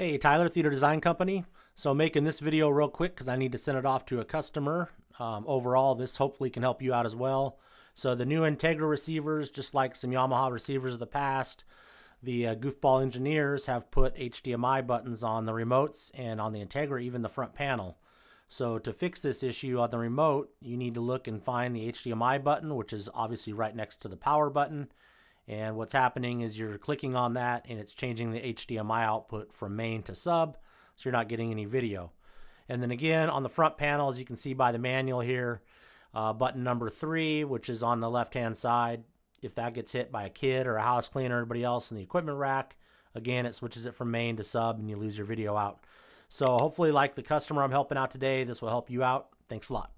Hey, Tyler Theater Design Company. So making this video real quick because I need to send it off to a customer. Um, overall, this hopefully can help you out as well. So the new Integra receivers, just like some Yamaha receivers of the past, the uh, Goofball engineers have put HDMI buttons on the remotes and on the Integra, even the front panel. So to fix this issue on the remote, you need to look and find the HDMI button, which is obviously right next to the power button. And what's happening is you're clicking on that and it's changing the HDMI output from main to sub, so you're not getting any video. And then again, on the front panel, as you can see by the manual here, uh, button number three, which is on the left-hand side, if that gets hit by a kid or a house cleaner or anybody else in the equipment rack, again, it switches it from main to sub and you lose your video out. So hopefully like the customer I'm helping out today, this will help you out. Thanks a lot.